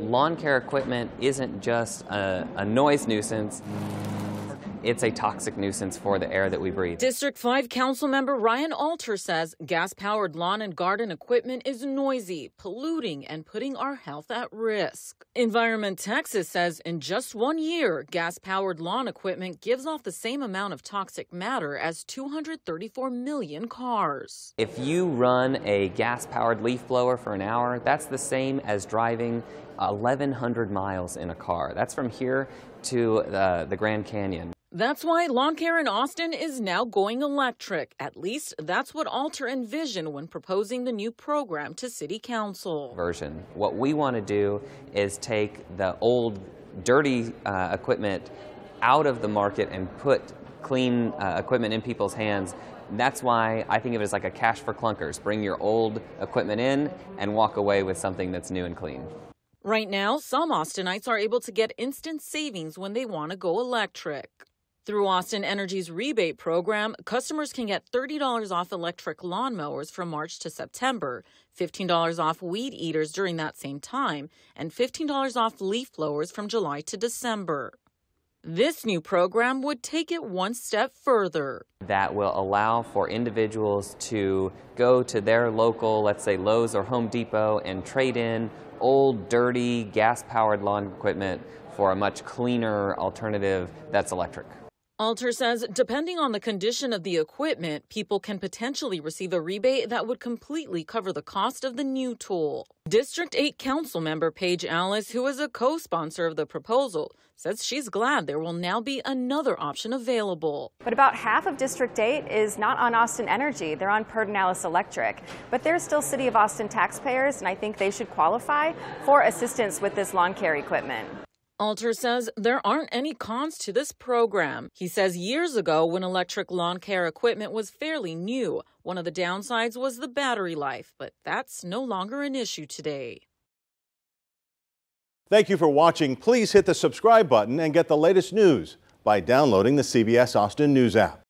Lawn care equipment isn't just a, a noise nuisance it's a toxic nuisance for the air that we breathe. District 5 Council member Ryan Alter says gas powered lawn and garden equipment is noisy, polluting, and putting our health at risk. Environment Texas says in just one year, gas powered lawn equipment gives off the same amount of toxic matter as 234 million cars. If you run a gas powered leaf blower for an hour, that's the same as driving 1,100 miles in a car. That's from here to uh, the Grand Canyon. That's why lawn care in Austin is now going electric. At least that's what Alter envisioned when proposing the new program to City Council. Version. What we want to do is take the old, dirty uh, equipment out of the market and put clean uh, equipment in people's hands. That's why I think of it as like a cash for clunkers. Bring your old equipment in and walk away with something that's new and clean. Right now, some Austinites are able to get instant savings when they want to go electric. Through Austin Energy's rebate program, customers can get $30 off electric lawnmowers from March to September, $15 off weed eaters during that same time, and $15 off leaf blowers from July to December. This new program would take it one step further. That will allow for individuals to go to their local, let's say Lowe's or Home Depot, and trade in old, dirty, gas powered lawn equipment for a much cleaner alternative that's electric. Alter says depending on the condition of the equipment, people can potentially receive a rebate that would completely cover the cost of the new tool. District 8 Council member Paige Ellis, who is a co sponsor of the proposal, says she's glad there will now be another option available. But about half of District 8 is not on Austin Energy, they're on Pedernales Electric. But they're still City of Austin taxpayers, and I think they should qualify for assistance with this lawn care equipment. Alter says there aren't any cons to this program. He says years ago, when electric lawn care equipment was fairly new, one of the downsides was the battery life, but that's no longer an issue today. Thank you for watching. Please hit the subscribe button and get the latest news by downloading the CBS Austin News app.